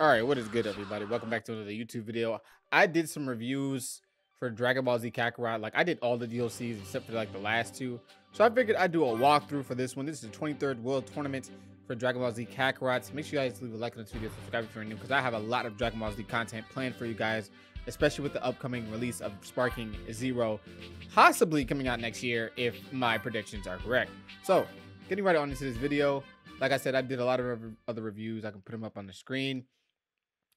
All right, what is good, everybody? Welcome back to another YouTube video. I did some reviews for Dragon Ball Z Kakarot. Like, I did all the DLCs except for like the last two. So I figured I'd do a walkthrough for this one. This is the 23rd World Tournament for Dragon Ball Z Kakarot. So make sure you guys leave a like on this video, subscribe if you're new, because I have a lot of Dragon Ball Z content planned for you guys, especially with the upcoming release of Sparking Zero, possibly coming out next year if my predictions are correct. So, getting right on into this video. Like I said, I did a lot of other reviews. I can put them up on the screen.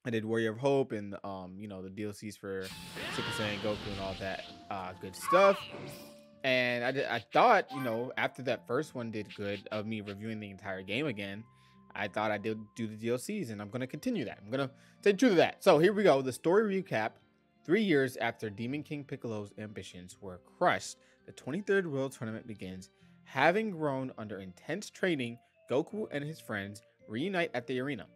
I did Warrior of Hope and um, you know, the DLCs for Super Saiyan Goku and all that uh good stuff. And I did, I thought, you know, after that first one did good of me reviewing the entire game again, I thought I did do the DLCs and I'm gonna continue that. I'm gonna stay true to that. So here we go. The story recap. Three years after Demon King Piccolo's ambitions were crushed, the 23rd World Tournament begins. Having grown under intense training, Goku and his friends reunite at the arena.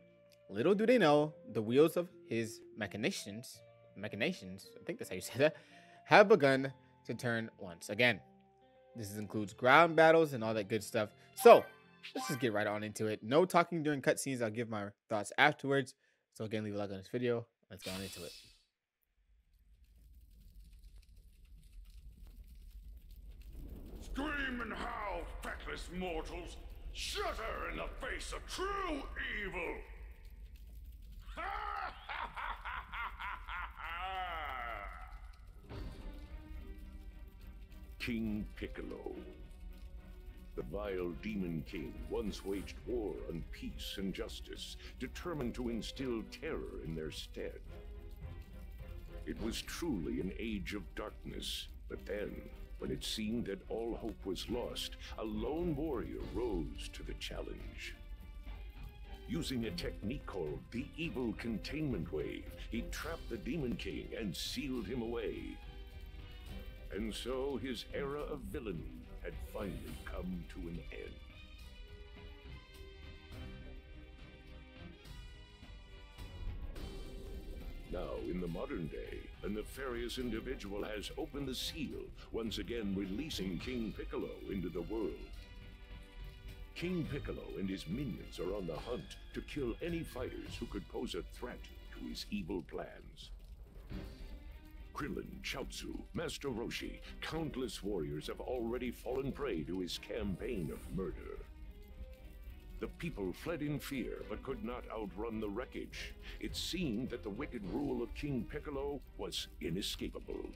Little do they know, the wheels of his machinations, machinations, I think that's how you say that, have begun to turn once again. This includes ground battles and all that good stuff. So, let's just get right on into it. No talking during cutscenes. I'll give my thoughts afterwards. So again, leave a like on this video. Let's get on into it. Scream and howl, feckless mortals! Shudder in the face of true evil! King Piccolo. The vile Demon King once waged war on peace and justice, determined to instill terror in their stead. It was truly an age of darkness, but then, when it seemed that all hope was lost, a lone warrior rose to the challenge. Using a technique called the Evil Containment Wave, he trapped the Demon King and sealed him away. And so his era of villainy had finally come to an end. Now, in the modern day, a nefarious individual has opened the seal, once again releasing King Piccolo into the world. King Piccolo and his minions are on the hunt to kill any fighters who could pose a threat to his evil plans. Krillin, Chiaotzu, Master Roshi, countless warriors have already fallen prey to his campaign of murder. The people fled in fear, but could not outrun the wreckage. It seemed that the wicked rule of King Piccolo was inescapable.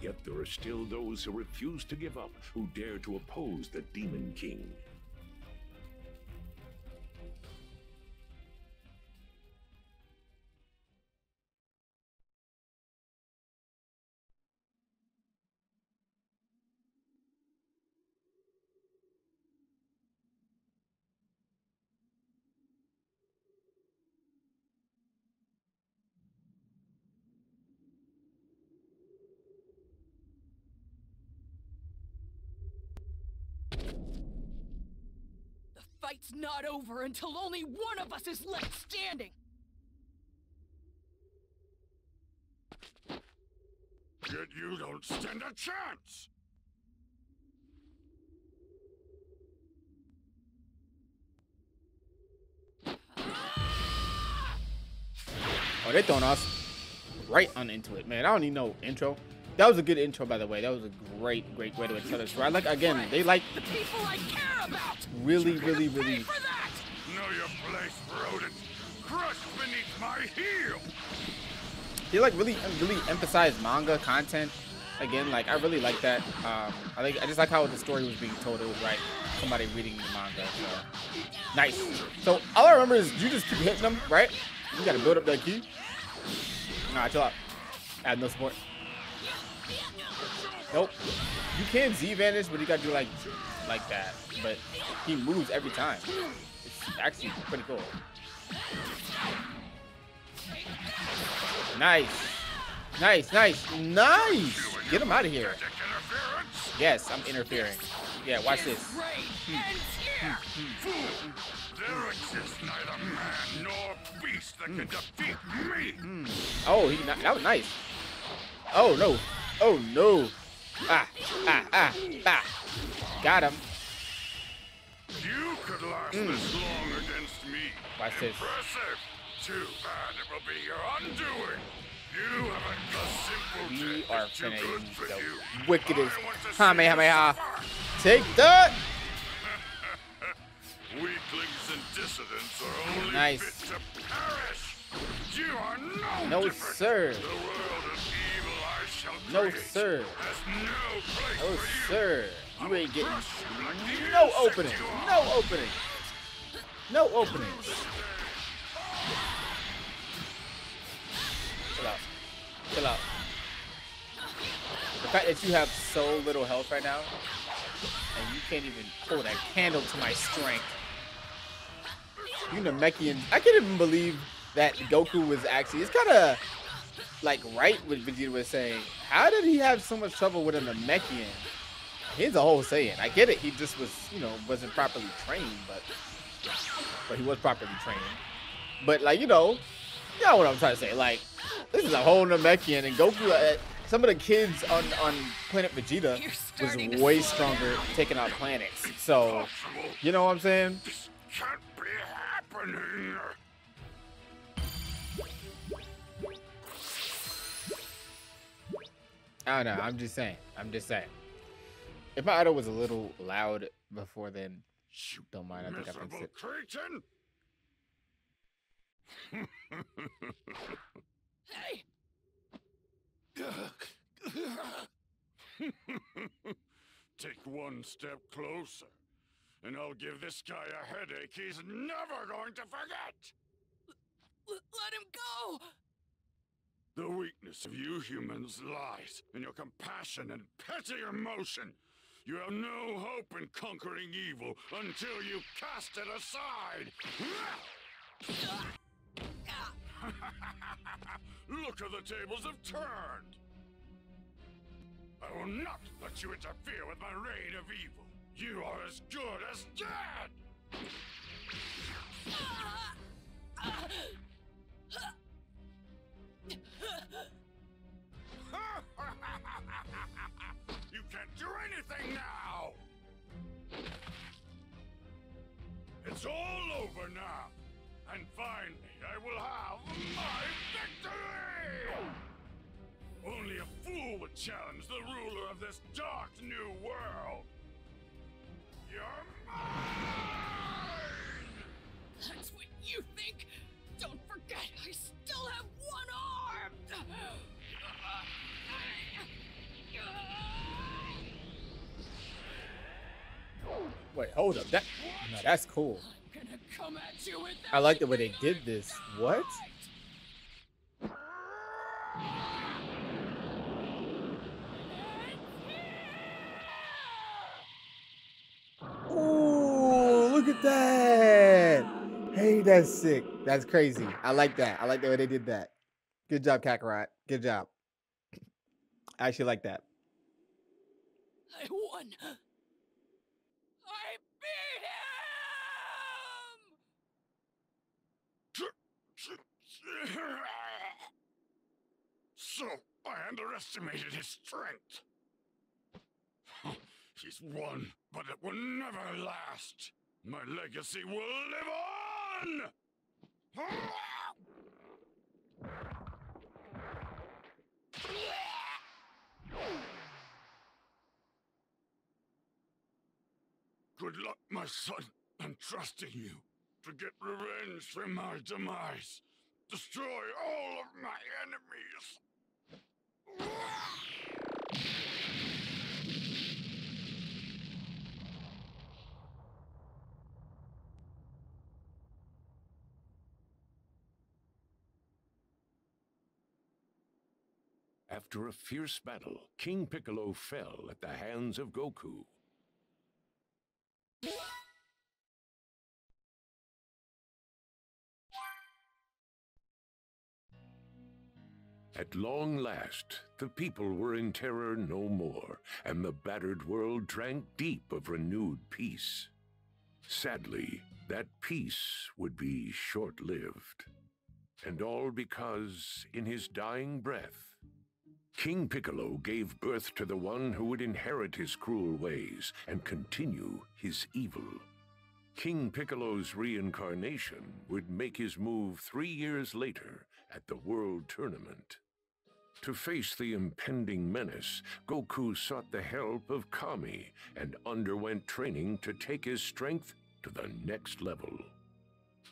Yet there are still those who refuse to give up, who dare to oppose the Demon King. Not over until only one of us is left standing! Yet you don't stand a chance! Oh, they're throwing us right on into it, man. I don't need no intro. That was a good intro, by the way. That was a great, great way to tell us. Right? Like again, they like the people I care about. Really, really, really. Know your place, rodent. Crushed beneath my heel. They like really, really emphasize manga content. Again, like I really like that. Um, I like, I just like how the story was being told. It was right. Somebody reading the manga. So nice. So all I remember is you just keep hitting them, right? You gotta build up that ki. Nah, chill out. Add no support. Nope. You can Z vanish, but you gotta do like like that. But he moves every time. It's actually pretty cool. Nice. Nice, nice, nice! Get him out of here. Yes, I'm interfering. Yeah, watch this. There exists neither man nor beast that can defeat me. Oh, he that was nice. Oh no. Oh no. Ah, ah, ah, ah. Got him. You could last mm. this long against me. Watch this. Too bad it will be your undoing. You haven't the simple We are finna use the you. wickedest I want to see Kamehameha. Take that! Weaklings and dissidents are only Nice. fit to perish. You are no No, sir. No, sir. No sir. You ain't getting no opening. No opening. No opening. Chill out. Chill out. The fact that you have so little health right now, and you can't even hold a candle to my strength. You Namekians, I can't even believe that Goku was actually. It's kind of like right what Vegeta was saying. How did he have so much trouble with a Namekian? He's a whole Saiyan. I get it. He just was, you know, wasn't properly trained, but but he was properly trained. But like, you know, you know what I'm trying to say. Like, this is a whole Namekian, and Goku. Uh, some of the kids on on Planet Vegeta was way stronger down. taking out planets. So, you know what I'm saying? This can't be happening. I don't know. I'm just saying. I'm just saying. If my auto was a little loud before then, You don't mind. I think I fixed miserable it. cretin. Hey, Take one step closer, and I'll give this guy a headache he's never going to forget. l- let him go. The weakness of you humans lies in your compassion and petty emotion. You have no hope in conquering evil until you cast it aside. Look how the tables have turned. I will not let you interfere with my reign of evil. You are as good as dead. you can't do anything now! It's all over now! And finally, I will have my victory! Only a fool would challenge the ruler of this dark new world! Wait, hold up. That no, that's cool. I'm gonna come at you with I like the way they did this. What? Ooh, look at that. Hey, that's sick. That's crazy. I like that. I like the way they did that. Good job, Kakarot. Good job. I actually like that. I won. I beat him. So, I underestimated his strength. He's won, but it will never last. My legacy will live on! Good luck, my son. I'm trusting you to get revenge for my demise. Destroy all of my enemies. After a fierce battle, King Piccolo fell at the hands of Goku. At long last, the people were in terror no more, and the battered world drank deep of renewed peace. Sadly, that peace would be short lived. And all because, in his dying breath, King Piccolo gave birth to the one who would inherit his cruel ways and continue his evil. King Piccolo's reincarnation would make his move three years later at the World Tournament. To face the impending menace, Goku sought the help of Kami and underwent training to take his strength to the next level.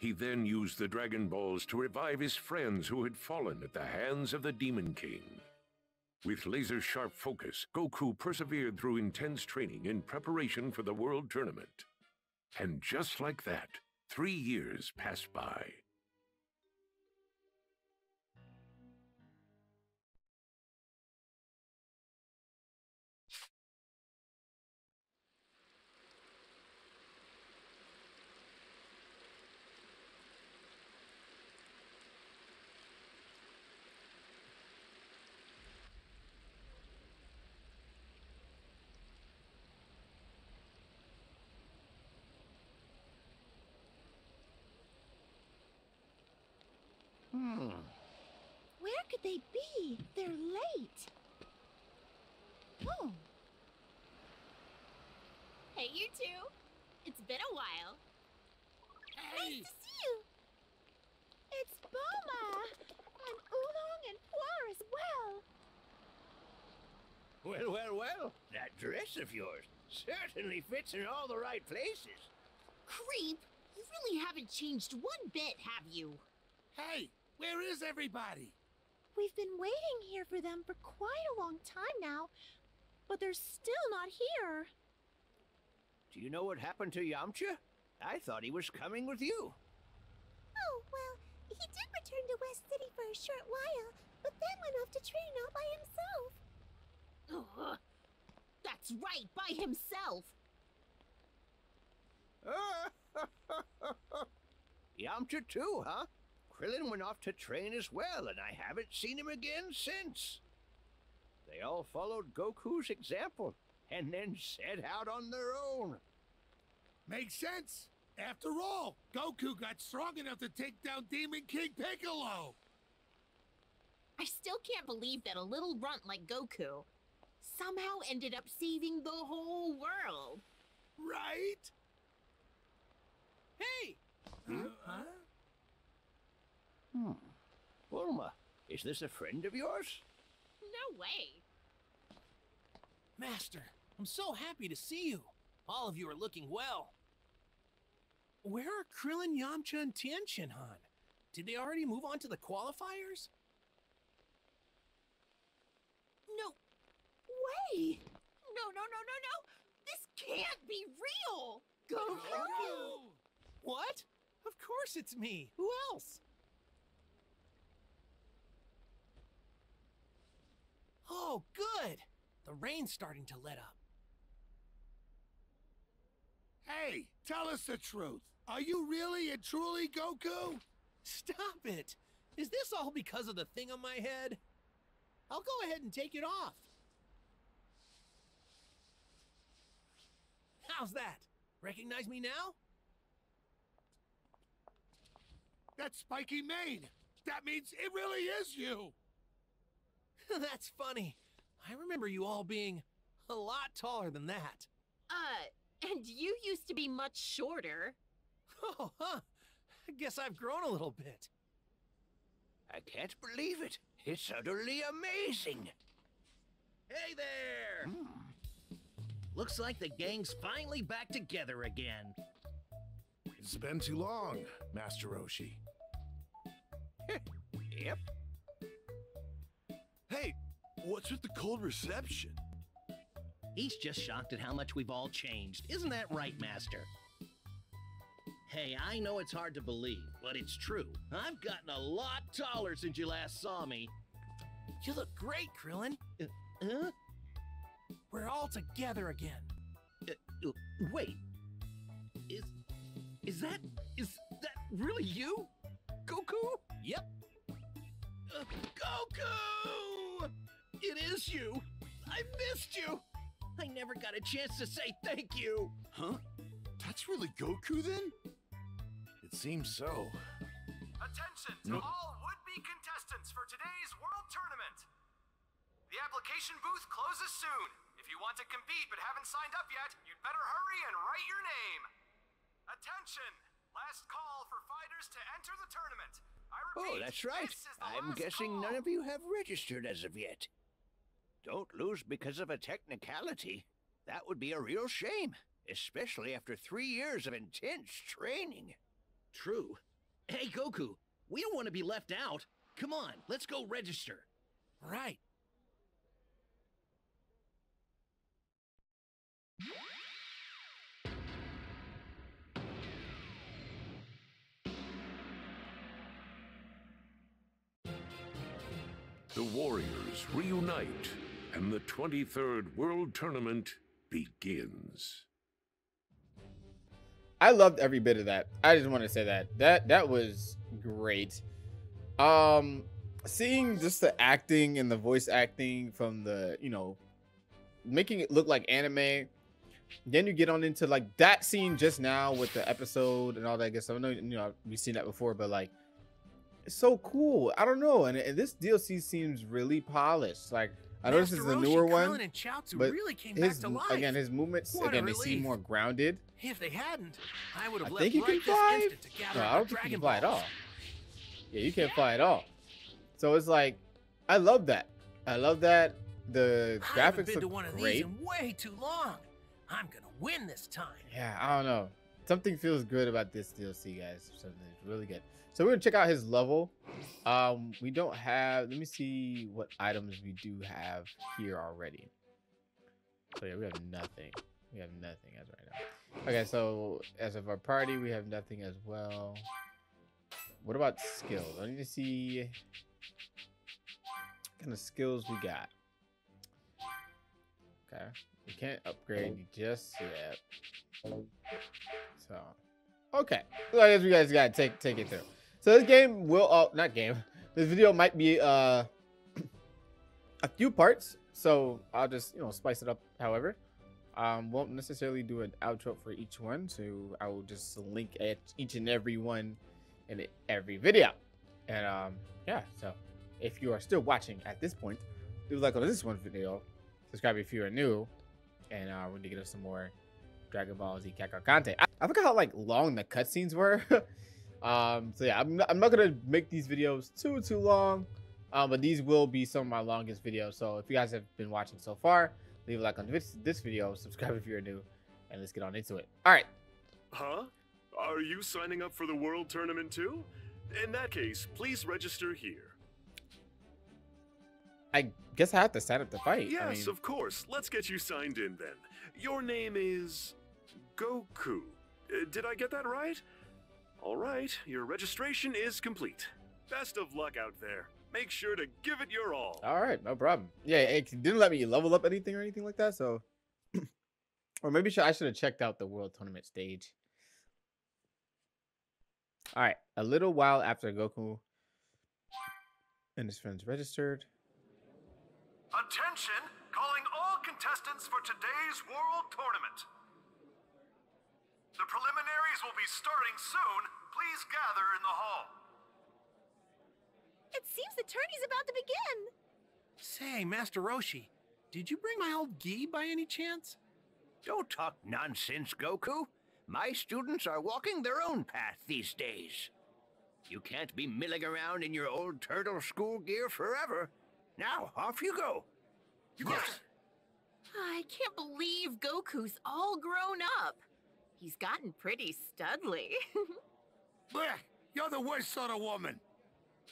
He then used the Dragon Balls to revive his friends who had fallen at the hands of the Demon King. With laser sharp focus, Goku persevered through intense training in preparation for the World Tournament. And just like that, three years passed by. They be? They're late. Oh. Hey, you two. It's been a while. Nice to see you. It's Bulma. And Oolong and Puar as well. Well, well, well. That dress of yours certainly fits in all the right places. Creep, you really haven't changed one bit, have you? Hey, where is everybody? We've been waiting here for them for quite a long time now, but they're still not here. Do you know what happened to Yamcha? I thought he was coming with you. Oh, well, he did return to West City for a short while, but then went off to train all by himself. Ugh. That's right, by himself. Yamcha too, huh? Krillin went off to train as well, and I haven't seen him again since. They all followed Goku's example, and then set out on their own. Makes sense. After all, Goku got strong enough to take down Demon King Piccolo. I still can't believe that a little runt like Goku somehow ended up saving the whole world. Right? Hey! Huh? Hmm. Bulma, is this a friend of yours? No way. Master, I'm so happy to see you. All of you are looking well. Where are Krillin, Yamcha, and Tien Shin Han? Did they already move on to the qualifiers? No way. No, no, no, no, no. This can't be real. Goku. What? Of course it's me. Who else? Oh, good. The rain's starting to let up. Hey, tell us the truth. Are you really and truly Goku? Stop it! Is this all because of the thing on my head? I'll go ahead and take it off. How's that? Recognize me now? That spiky mane. That means it really is you. That's funny. I remember you all being a lot taller than that. Uh, and you used to be much shorter. Oh, huh. I guess I've grown a little bit. I can't believe it. It's utterly amazing. Hey there! Looks like the gang's finally back together again. It's been too long, Master Roshi. Yep. Hey, what's with the cold reception? He's just shocked at how much we've all changed. Isn't that right, Master? Hey, I know it's hard to believe, but it's true. I've gotten a lot taller since you last saw me. You look great, Krillin. Uh, huh? We're all together again. Uh, uh, wait. Is is that is that really you, Goku? Yep. Uh, Goku! It is you. I missed you. I never got a chance to say thank you. Huh? That's really Goku then? It seems so. Attention to all would-be contestants for today's World Tournament. The application booth closes soon. If you want to compete but haven't signed up yet, you'd better hurry and write your name. Attention! Last call for fighters to enter the tournament. I Oh, that's right. this is the I'm last guessing call. none of you have registered as of yet. Don't lose because of a technicality. That would be a real shame, especially after three years of intense training. True. Hey, Goku, we don't want to be left out. Come on, let's go register. Right. The Warriors reunite, and the 23rd World Tournament begins. I loved every bit of that. I just want to say that that that was great. Um, seeing just the acting and the voice acting from the you know, making it look like anime. Then you get on into like that scene just now with the episode and all that good stuff. I know you know we've seen that before, but like it's so cool. I don't know, and, and this DLC seems really polished. Like I know this is the newer one, but really came his back to life. again his movements What again they seem more grounded. If they hadn't, I would have I left think you right can fly. instant to gather No, I don't think you can fly at all. Yeah, you can't fly at all. So it's like, I love that. I love that. The I graphics been to one of these in way too long. I'm gonna win this time. Yeah, I don't know. Something feels good about this DLC, guys. Something really good. So we're gonna check out his level. Um, we don't have. Let me see what items we do have here already. So yeah, we have nothing. We have nothing as right now. Okay, so as of our party, we have nothing as well. What about skills? I need to see what kind of skills we got. Okay, we can't upgrade just yet. So, okay. So I guess we guys gotta take take it through. So this game will, oh, not game. This video might be uh a few parts. So I'll just you know spice it up. However, um, won't necessarily do an outro for each one. So I will just link at each and every one in every video. And um, yeah. So if you are still watching at this point, a like on this one video. Subscribe if you are new, and uh, we're gonna get us some more Dragon Ball Z Kakarot content. I, I forgot how like long the cutscenes were. um, so yeah, I'm not, I'm not gonna make these videos too too long. Um, but these will be some of my longest videos. So if you guys have been watching so far, leave a like on this, this video, subscribe if you're new, and let's get on into it. All right. Huh? Are you signing up for the World Tournament too? In that case, please register here. I guess I have to sign up to fight. Yes, I mean, of course. Let's get you signed in then. Your name is Goku. Uh, did I get that right? All right, your registration is complete. Best of luck out there. Make sure to give it your all. All right, no problem. Yeah, it didn't let me level up anything or anything like that. So, or maybe I should have checked out the world tournament stage. All right, a little while after Goku and his friends registered. Attention! Calling all contestants for today's World Tournament. The preliminaries will be starting soon. Please gather in the hall. It seems the tourney's about to begin. Say, Master Roshi, did you bring my old gi by any chance? Don't talk nonsense, Goku. My students are walking their own path these days. You can't be milling around in your old turtle school gear forever. Now, off you go. Yes. I can't believe Goku's all grown up. He's gotten pretty studly. Blech, you're the worst sort of woman.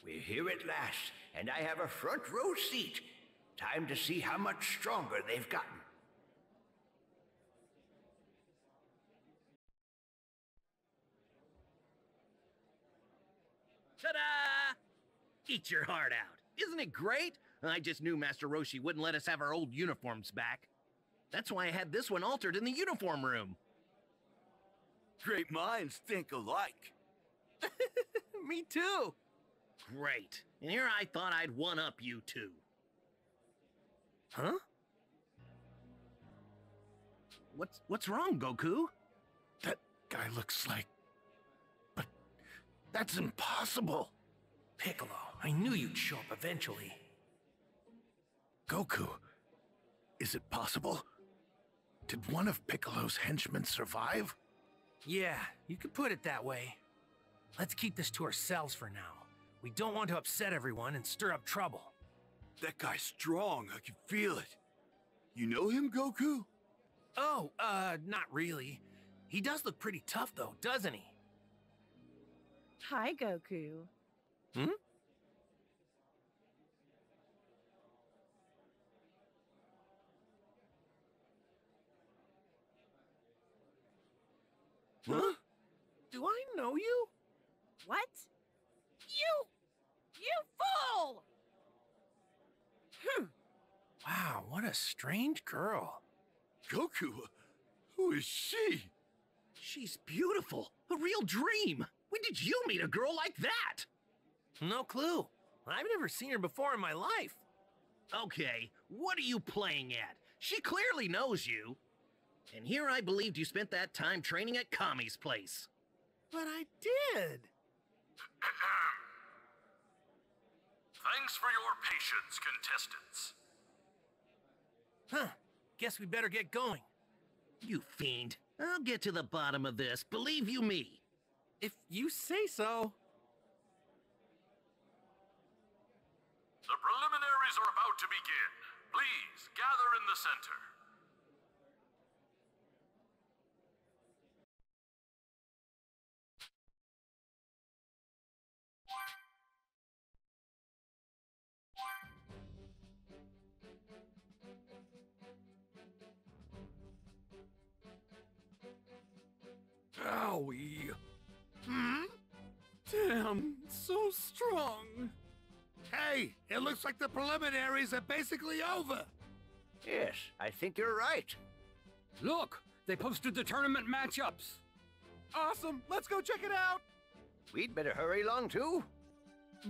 We're here at last, and I have a front row seat. Time to see how much stronger they've gotten. Ta-da! Eat your heart out. Isn't it great? I just knew Master Roshi wouldn't let us have our old uniforms back. That's why I had this one altered in the uniform room. Great minds think alike. Me too. Great. And here I thought I'd one up you two. Huh? What's what's wrong, Goku? That guy looks like. But that's impossible. Piccolo, I knew you'd show up eventually. Goku, is it possible? Did one of Piccolo's henchmen survive? Yeah, you could put it that way. Let's keep this to ourselves for now. We don't want to upset everyone and stir up trouble. That guy's strong. I can feel it. You know him, Goku? Oh, uh, not really. He does look pretty tough, though, doesn't he? Hi, Goku. Hmm? Huh? Do I know you? What? You! You fool! Hmm. Wow, what a strange girl. Goku? Who is she? She's beautiful. A real dream. When did you meet a girl like that? No clue. I've never seen her before in my life. Okay, what are you playing at? She clearly knows you. And here I believed you spent that time training at Kami's place. But I did. Thanks for your patience, contestants. Huh. Guess we better get going. You fiend. I'll get to the bottom of this, believe you me. If you say so. The preliminaries are about to begin. Please, gather in the center. Owie. Hmm? Damn, so strong. Hey, it looks like the preliminaries are basically over. Yes, I think you're right. Look, they posted the tournament matchups. Awesome, let's go check it out. We'd better hurry along too.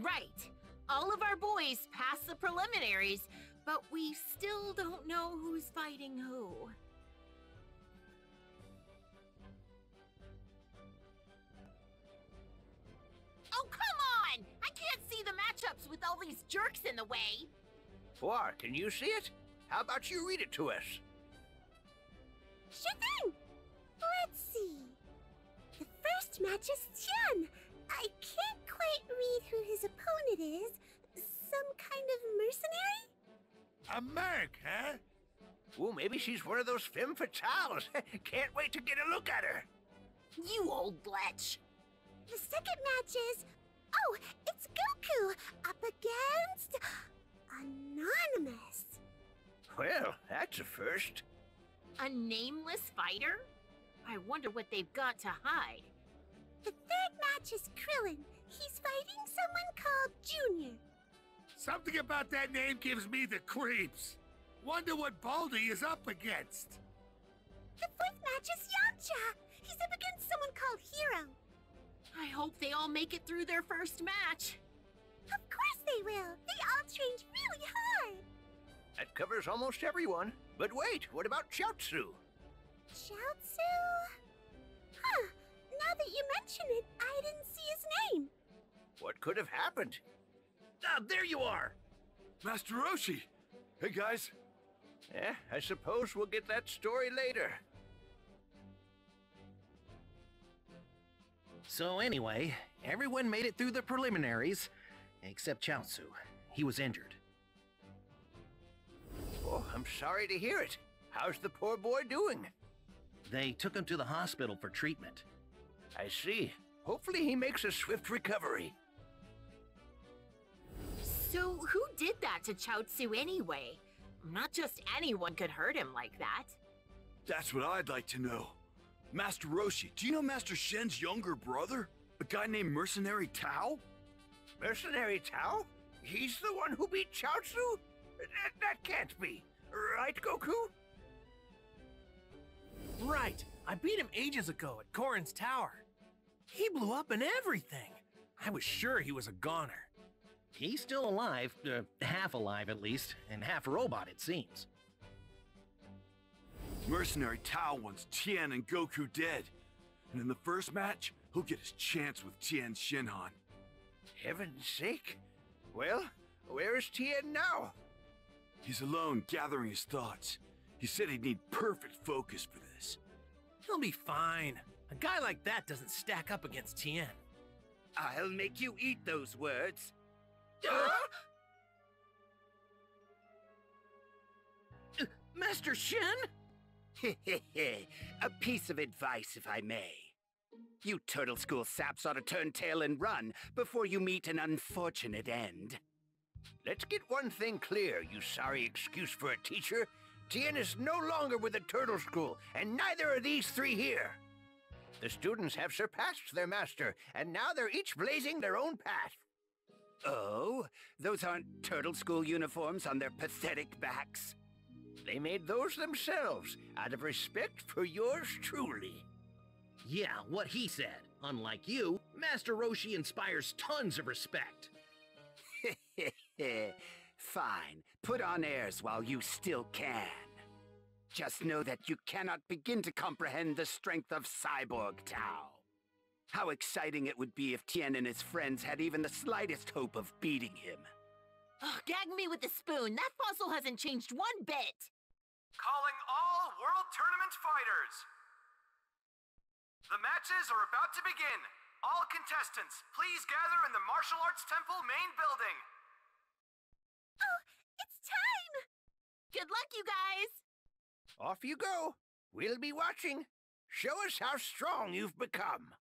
Right. All of our boys passed the preliminaries, but we still don't know who's fighting who. Oh, come on! I can't see the matchups with all these jerks in the way. Puar, can you see it? How about you read it to us? Sure thing. Let's see. The first match is Tien. I can't quite read who his opponent is. Some kind of mercenary? A merc, huh? Well, maybe she's one of those femme fatales. Can't wait to get a look at her. You old lech. The second match is. Oh, it's Goku up against. Anonymous. Well, that's a first. A nameless fighter? I wonder what they've got to hide. The third match is Krillin. He's fighting someone called Junior. Something about that name gives me the creeps. Wonder what Baldy is up against. The fourth match is Yamcha. He's up against someone called Hero. I hope they all make it through their first match. Of course they will. They all trained really hard. That covers almost everyone. But wait, what about Chiaotzu? Chiaotzu? Huh. Now that you mention it, I didn't see his name. What could have happened? Ah, there you are! Master Roshi! Hey, guys. Eh, I suppose we'll get that story later. So anyway, everyone made it through the preliminaries, except Chiaotzu. He was injured. Oh, I'm sorry to hear it. How's the poor boy doing? They took him to the hospital for treatment. I see. Hopefully he makes a swift recovery. So who did that to Chiaotzu anyway? Not just anyone could hurt him like that. That's what I'd like to know. Master Roshi, do you know Master Shen's younger brother? A guy named Mercenary Tao? Mercenary Tao? He's the one who beat Chiaotzu? That, that can't be. Right, Goku? Right. I beat him ages ago at Korin's tower. He blew up and everything. I was sure he was a goner. He's still alive, uh, half alive at least, and half robot it seems. Mercenary Tao wants Tien and Goku dead. And in the first match, he'll get his chance with Tien Shinhan. Heaven's sake. Well, where is Tien now? He's alone, gathering his thoughts. He said he'd need perfect focus for this. He'll be fine. A guy like that doesn't stack up against Tien. I'll make you eat those words. Master Shen? A piece of advice, if I may. You Turtle School saps ought to turn tail and run before you meet an unfortunate end. Let's get one thing clear, you sorry excuse for a teacher. Tien is no longer with the Turtle School, and neither are these three here. The students have surpassed their master, and now they're each blazing their own path. Oh, those aren't Turtle School uniforms on their pathetic backs. They made those themselves, out of respect for yours truly. Yeah, what he said. Unlike you, Master Roshi inspires tons of respect. Fine, put on airs while you still can. Just know that you cannot begin to comprehend the strength of Cyborg Tao. How exciting it would be if Tien and his friends had even the slightest hope of beating him. Ugh, gag me with the spoon. That fossil hasn't changed one bit. Calling all World Tournament fighters. The matches are about to begin. All contestants, please gather in the Martial Arts Temple main building. Oh, it's time! Good luck, you guys! Off you go. We'll be watching. Show us how strong you've become.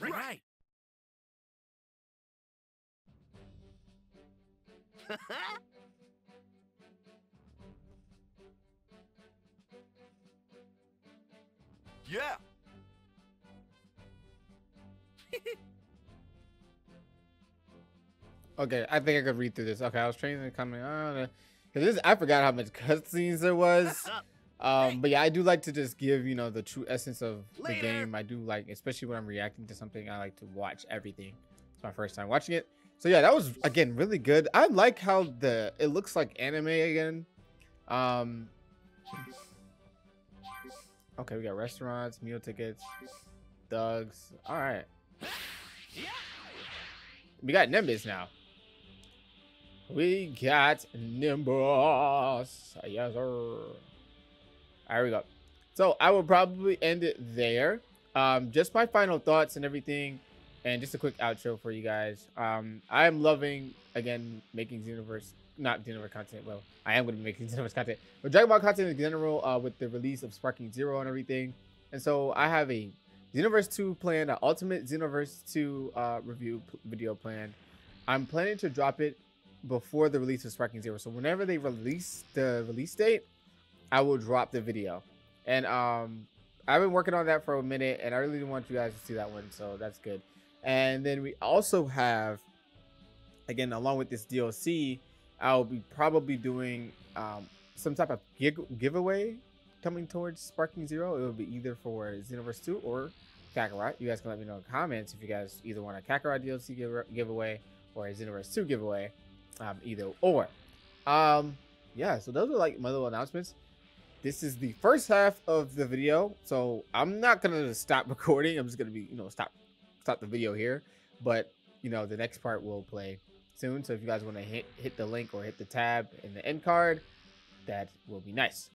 Right, right. yeah. Okay, I think I could read through this. Okay, I was training coming on. This, I forgot how much cutscenes there was. Um, but yeah, I do like to just give you know the true essence of the game. I do like, especially when I'm reacting to something, I like to watch everything. It's my first time watching it. So yeah, that was again really good. I like how the it looks like anime again. Um, okay, we got restaurants, meal tickets, Doug's. All right, we got Nimbus now. We got Nimbus. Yes, sir. There we go. So I will probably end it there. Um, just my final thoughts and everything, and just a quick outro for you guys. Um, I am loving again making Xenoverse, not Xenoverse content. Well, I am going to be making Xenoverse content, but Dragon Ball content in general uh, with the release of Sparking Zero and everything. And so I have a Xenoverse 2 plan, an Ultimate Xenoverse 2 uh, review video plan. I'm planning to drop it before the release of Sparking Zero. So whenever they release the release date, I will drop the video. And um, I've been working on that for a minute, and I really want you guys to see that one, so that's good. And then we also have, again, along with this DLC, I'll be probably doing um, some type of gig- giveaway coming towards Sparking Zero. It will be either for Xenoverse 2 or Kakarot. You guys can let me know in the comments if you guys either want a Kakarot DLC give- giveaway or a Xenoverse 2 giveaway, um, either or. Um, yeah, so those are like my little announcements this is the first half of the video so i'm not gonna stop recording i'm just gonna be you know stop stop the video here but you know the next part will play soon. So if you guys want to hit hit the link or hit the tab in the end card that will be nice